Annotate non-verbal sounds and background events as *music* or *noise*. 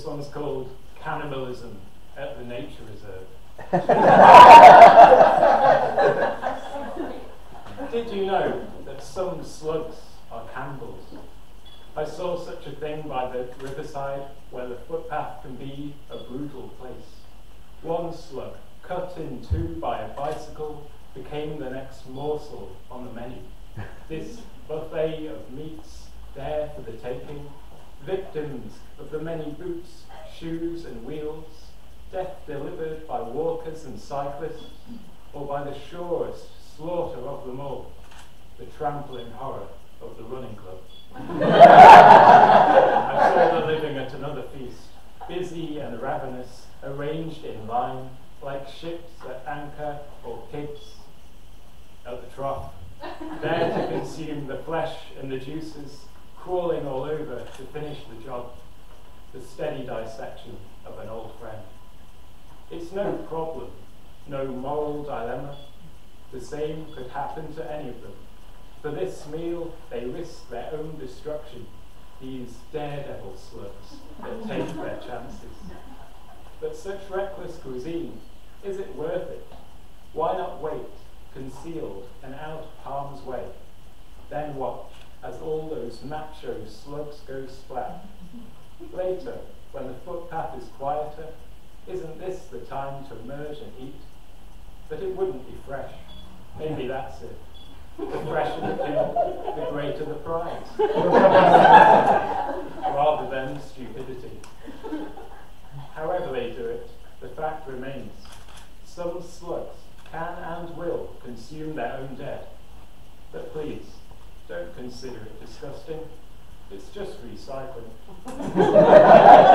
one's called Cannibalism at the Nature Reserve. *laughs* Did you know that some slugs are cannibals? I saw such a thing by the riverside where the footpath can be a brutal place. One slug, cut in two by a bicycle, became the next morsel on the menu. This buffet of meats there for the taking, victims of the many boots, shoes, and wheels, death delivered by walkers and cyclists, or by the surest slaughter of them all, the trampling horror of the running club. *laughs* I saw the living at another feast, busy and ravenous, arranged in line, like ships at anchor or pigs at the trough, there to consume the flesh and the juices, crawling to finish the job, the steady dissection of an old friend. It's no problem, no moral dilemma. The same could happen to any of them. For this meal, they risk their own destruction, these daredevil slugs that take their chances. But such reckless cuisine, is it worth it? Why not wait, concealed and out of harm's way? Then watch as all those macho slugs go splat. Later, when the footpath is quieter, isn't this the time to emerge and eat? But it wouldn't be fresh. Maybe that's it. The fresher the kill, the greater the prize. *laughs* Rather than stupidity. However they do it, the fact remains. Some slugs can and will consume their own dead. But please, don't consider it disgusting. It's just recycling. *laughs* *laughs*